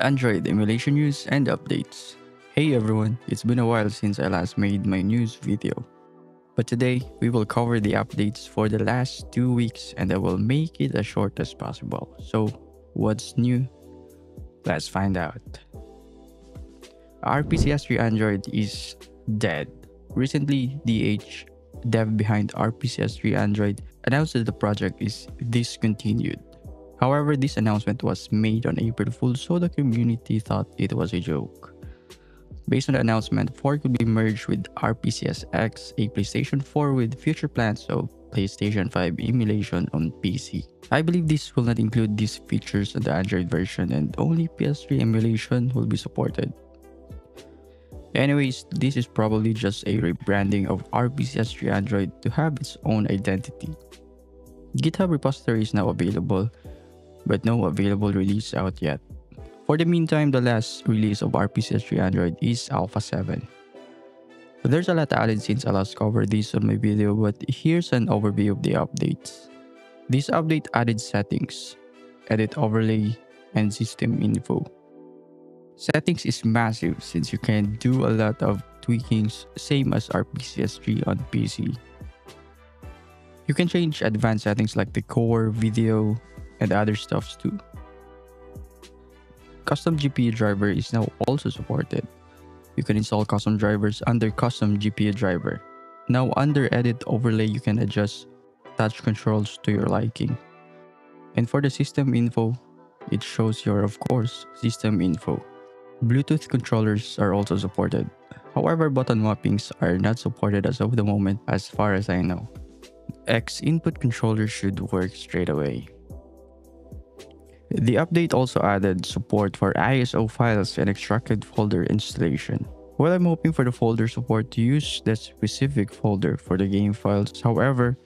Android emulation news and updates. Hey everyone, it's been a while since I last made my news video. But today, we will cover the updates for the last two weeks and I will make it as short as possible. So, what's new? Let's find out. RPCS3 Android is dead. Recently, DH, dev behind RPCS3 Android, announced that the project is discontinued. However, this announcement was made on April Fool, so the community thought it was a joke. Based on the announcement, 4 could be merged with RPCSX, a PlayStation 4 with future plans of PlayStation 5 emulation on PC. I believe this will not include these features on the Android version and only PS3 emulation will be supported. Anyways, this is probably just a rebranding of RPCS3 Android to have its own identity. GitHub repository is now available, but no available release out yet. For the meantime, the last release of RPCS3 Android is Alpha 7. There's a lot added since I last covered this on my video, but here's an overview of the updates. This update added settings, edit overlay, and system info. Settings is massive since you can do a lot of tweakings same as RPCS3 on PC. You can change advanced settings like the core, video, and other stuffs too. Custom GPU driver is now also supported. You can install custom drivers under custom GPU driver. Now under edit overlay you can adjust touch controls to your liking. And for the system info, it shows your of course system info. Bluetooth controllers are also supported. However, button mappings are not supported as of the moment as far as I know. X input controller should work straight away. The update also added support for ISO files and extracted folder installation. While I'm hoping for the folder support to use that specific folder for the game files, however,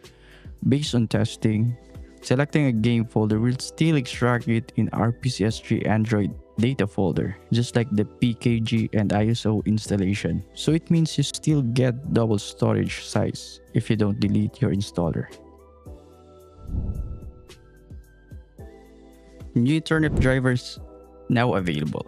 based on testing, selecting a game folder will still extract it in RPCS3 Android data folder, just like the PKG and ISO installation. So it means you still get double storage size if you don't delete your installer. New turnip drivers now available.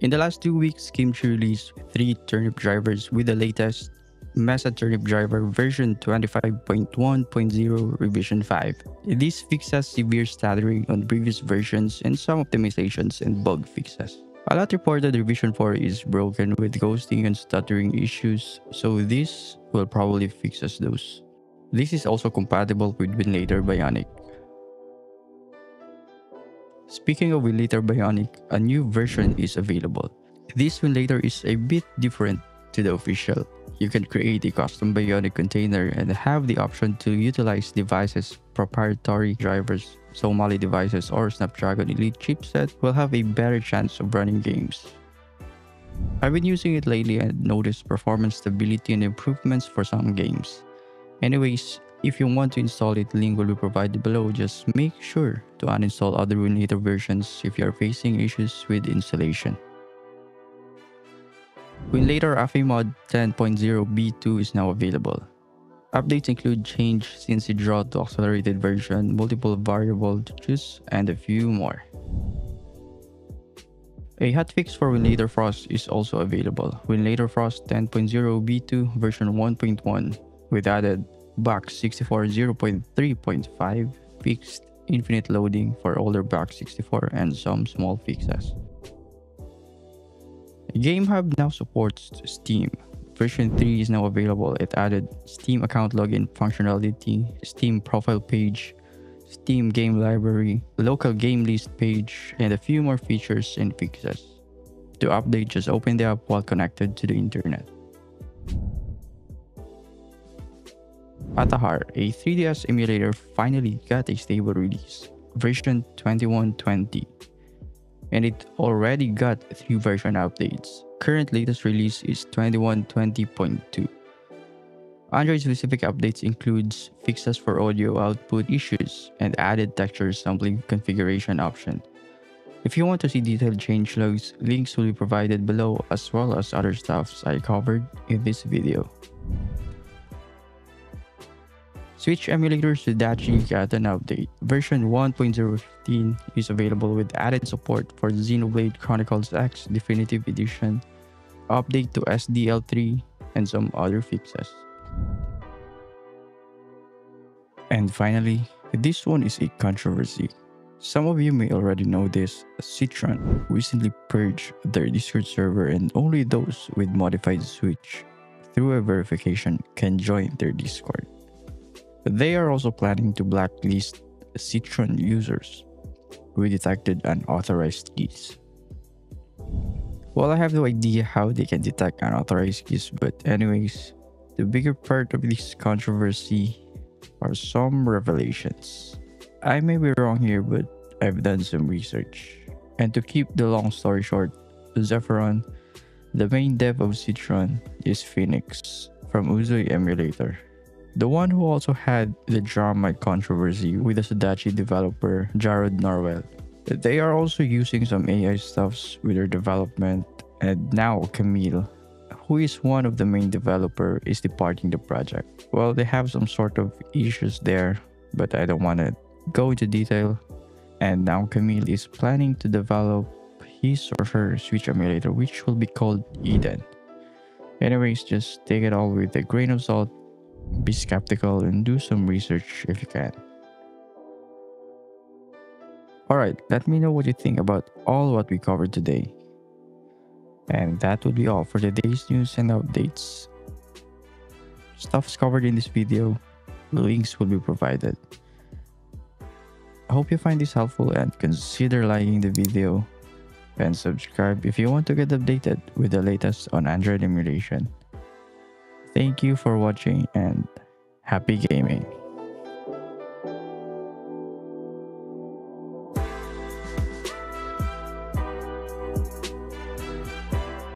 In the last two weeks, Kimchi released three turnip drivers with the latest Mesa Turnip Driver version 25.1.0 revision 5. This fixes severe stuttering on previous versions and some optimizations and bug fixes. A lot reported revision 4 is broken with ghosting and stuttering issues, so this will probably fixes those. This is also compatible with Winlator Bionic. Speaking of Winlator Bionic, a new version is available. This Winlator is a bit different to the official. You can create a custom Bionic container and have the option to utilize devices proprietary drivers so Mali devices or Snapdragon Elite chipset will have a better chance of running games. I've been using it lately and noticed performance stability and improvements for some games. Anyways, if you want to install it, link will be provided below. Just make sure to uninstall other Winlator versions if you are facing issues with installation. Winlator AfeiMod 10.0 B2 is now available. Updates include change since it draw to accelerated version, multiple variable to choose, and a few more. A hotfix for Winlator Frost is also available. Winlator Frost 10.0 B2 version 1.1 with added box 64 0.3.5 fixed infinite loading for older box 64 and some small fixes. GameHub now supports Steam. Version 3 is now available. It added Steam account login functionality, Steam profile page, Steam game library, local game list page, and a few more features and fixes. To update, just open the app while connected to the internet. Azahar, a 3DS emulator, finally got a stable release, version 2120, and it already got three version updates. Current latest release is 2120.2. Android specific updates includes fixes for audio output issues and added texture sampling configuration option. If you want to see detailed change logs, links will be provided below as well as other stuffs I covered in this video. Switch emulator Sudachi got an update. Version 1.015 is available with added support for Xenoblade Chronicles X Definitive Edition, update to SDL3, and some other fixes. And finally, this one is a controversy. Some of you may already know this, Citron recently purged their Discord server and only those with modified Switch through a verification can join their Discord. They are also planning to blacklist Citron users who detected unauthorized keys. Well, I have no idea how they can detect unauthorized keys, but anyways, the bigger part of this controversy are some revelations. I may be wrong here, but I've done some research. And to keep the long story short, Zephyron, the main dev of Citron, is Phoenix from Uzuy Emulator. The one who also had the drama controversy with the Sudachi developer Jarrod Norwell. They are also using some AI stuffs with their development, and now Camille, who is one of the main developer, is departing the project. Well, they have some sort of issues there, but I don't want to go into detail. And now Camille is planning to develop his or her Switch emulator, which will be called Eden. Anyways, just take it all with a grain of salt be skeptical and do some research if you can. Alright, let me know what you think about all what we covered today. And that would be all for today's news and updates. Stuffs covered in this video, links will be provided. I hope you find this helpful and consider liking the video and subscribe if you want to get updated with the latest on Android emulation. Thank you for watching and happy gaming.